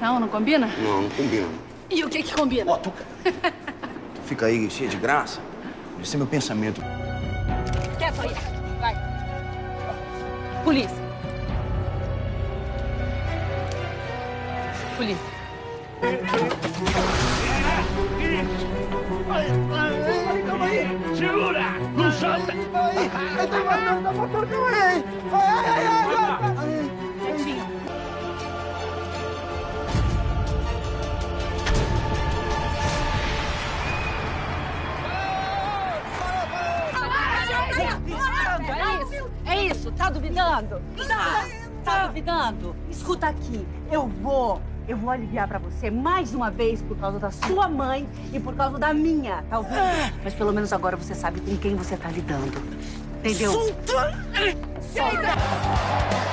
Não, não combina? Não, não combina. E o que que combina? Ó, tu... tu fica aí cheio de graça. Esse é meu pensamento. Quieto aí. Vai. Polícia. Polícia. Segura! Não solta! Quietinho. Isso. Tá duvidando? Tá. Tá duvidando? Escuta aqui, eu vou, eu vou aliviar pra você mais uma vez por causa da sua mãe e por causa da minha, tá ouvindo? Mas pelo menos agora você sabe com quem você tá lidando. Entendeu? Solta! Solta!